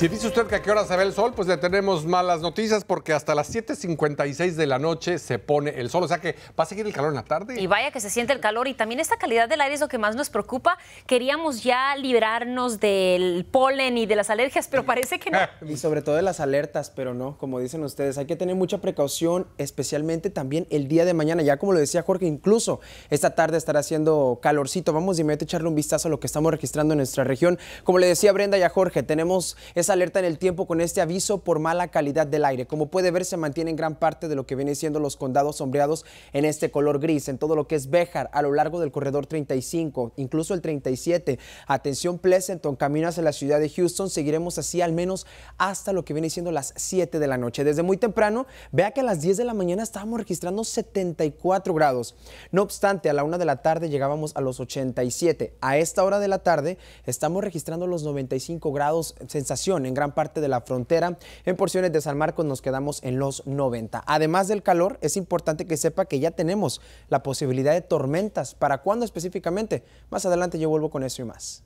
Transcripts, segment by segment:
Si dice usted que a qué hora se ve el sol, pues le tenemos malas noticias porque hasta las 7.56 de la noche se pone el sol. O sea que va a seguir el calor en la tarde. Y vaya que se siente el calor y también esta calidad del aire es lo que más nos preocupa. Queríamos ya librarnos del polen y de las alergias, pero parece que no. Y sobre todo de las alertas, pero no, como dicen ustedes, hay que tener mucha precaución, especialmente también el día de mañana. Ya como lo decía Jorge, incluso esta tarde estará haciendo calorcito. Vamos de inmediato a echarle un vistazo a lo que estamos registrando en nuestra región. Como le decía Brenda y a Jorge, tenemos esa alerta en el tiempo con este aviso por mala calidad del aire. Como puede ver, se mantiene en gran parte de lo que viene siendo los condados sombreados en este color gris, en todo lo que es Béjar, a lo largo del corredor 35, incluso el 37. Atención Pleasanton, camino hacia la ciudad de Houston, seguiremos así al menos hasta lo que viene siendo las 7 de la noche. Desde muy temprano, vea que a las 10 de la mañana estábamos registrando 74 grados. No obstante, a la 1 de la tarde llegábamos a los 87. A esta hora de la tarde estamos registrando los 95 grados sensación en gran parte de la frontera. En porciones de San Marcos nos quedamos en los 90. Además del calor, es importante que sepa que ya tenemos la posibilidad de tormentas. ¿Para cuándo específicamente? Más adelante yo vuelvo con eso y más.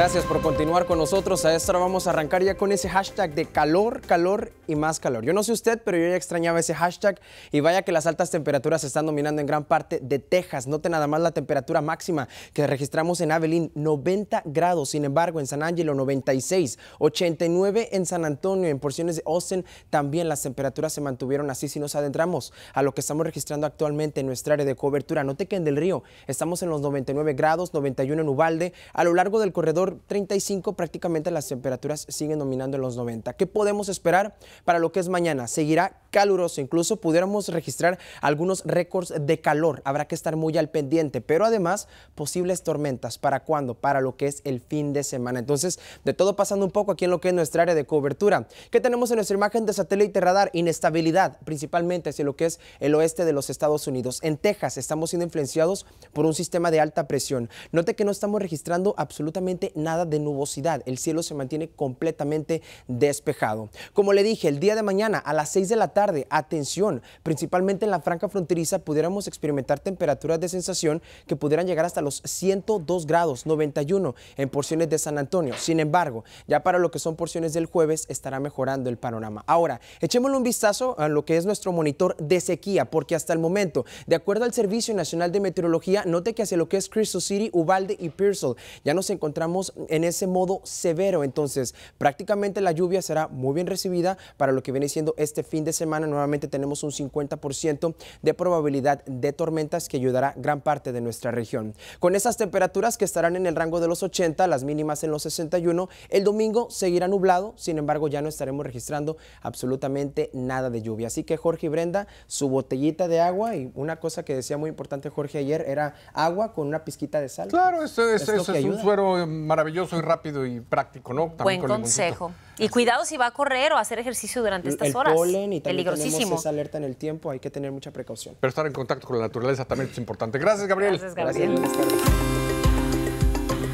Gracias por continuar con nosotros. A esta hora vamos a arrancar ya con ese hashtag de calor, calor y más calor. Yo no sé usted, pero yo ya extrañaba ese hashtag y vaya que las altas temperaturas están dominando en gran parte de Texas. Note nada más la temperatura máxima que registramos en Abilene, 90 grados. Sin embargo, en San Angelo, 96, 89 en San Antonio, en porciones de Austin, también las temperaturas se mantuvieron así. Si nos adentramos a lo que estamos registrando actualmente en nuestra área de cobertura, note que en Del Río estamos en los 99 grados, 91 en Ubalde, a lo largo del corredor 35 prácticamente las temperaturas siguen dominando en los 90. ¿Qué podemos esperar para lo que es mañana? Seguirá caluroso, incluso pudiéramos registrar algunos récords de calor. Habrá que estar muy al pendiente, pero además posibles tormentas. ¿Para cuándo? Para lo que es el fin de semana. Entonces, de todo pasando un poco aquí en lo que es nuestra área de cobertura. ¿Qué tenemos en nuestra imagen de satélite radar? Inestabilidad, principalmente hacia lo que es el oeste de los Estados Unidos. En Texas estamos siendo influenciados por un sistema de alta presión. Note que no estamos registrando absolutamente nada de nubosidad. El cielo se mantiene completamente despejado. Como le dije, el día de mañana a las 6 de la tarde, atención, principalmente en la franja fronteriza pudiéramos experimentar temperaturas de sensación que pudieran llegar hasta los 102 grados, 91 en porciones de San Antonio. Sin embargo, ya para lo que son porciones del jueves estará mejorando el panorama. Ahora, echémosle un vistazo a lo que es nuestro monitor de sequía, porque hasta el momento, de acuerdo al Servicio Nacional de Meteorología, note que hacia lo que es Crystal City, Uvalde y Pearsall, ya nos encontramos en ese modo severo. Entonces, prácticamente la lluvia será muy bien recibida para lo que viene siendo este fin de semana. Nuevamente tenemos un 50% de probabilidad de tormentas que ayudará gran parte de nuestra región. Con esas temperaturas que estarán en el rango de los 80, las mínimas en los 61, el domingo seguirá nublado, sin embargo ya no estaremos registrando absolutamente nada de lluvia. Así que Jorge y Brenda, su botellita de agua y una cosa que decía muy importante Jorge ayer era agua con una pizquita de sal. Claro, eso es, es un suero maravilloso y rápido y práctico, ¿no? Buen consejo. Y cuidado si va a correr o a hacer ejercicio durante estas el horas. Polen y también tenemos esa alerta en el tiempo, hay que tener mucha precaución. Pero estar en contacto con la naturaleza también es importante. Gracias, Gabriel. Gracias, Gabriel. Gracias,